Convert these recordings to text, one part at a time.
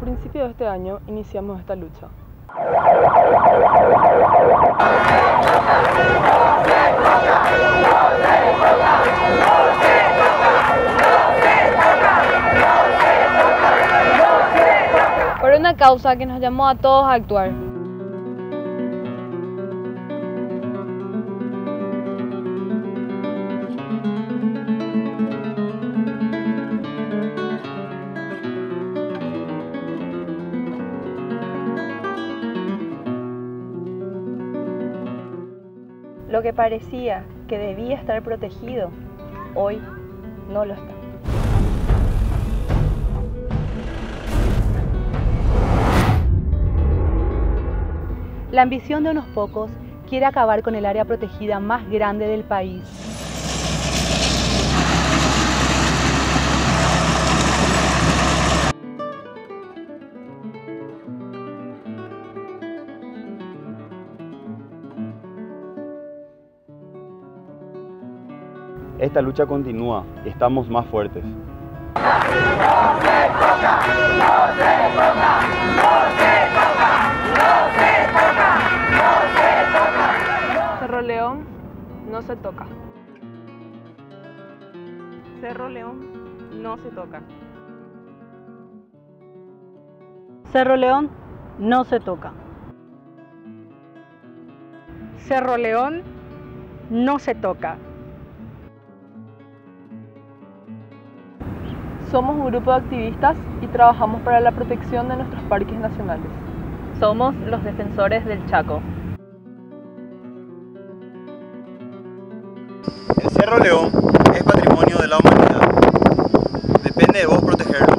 principios de este año iniciamos esta lucha. Por una causa que nos llamó a todos a actuar. Lo que parecía que debía estar protegido, hoy no lo está. La ambición de unos pocos quiere acabar con el área protegida más grande del país. Esta lucha continúa y estamos más fuertes. Cerro León no se toca. Cerro León no se toca. Cerro León no se toca. Cerro León no se toca. Somos un grupo de activistas y trabajamos para la protección de nuestros parques nacionales. Somos los defensores del Chaco. El Cerro León es patrimonio de la humanidad. Depende de vos protegerlo.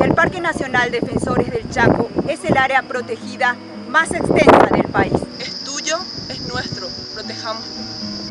El Parque Nacional Defensores del Chaco es el área protegida más extensa del país. Es tuyo, es nuestro, protejámoslo.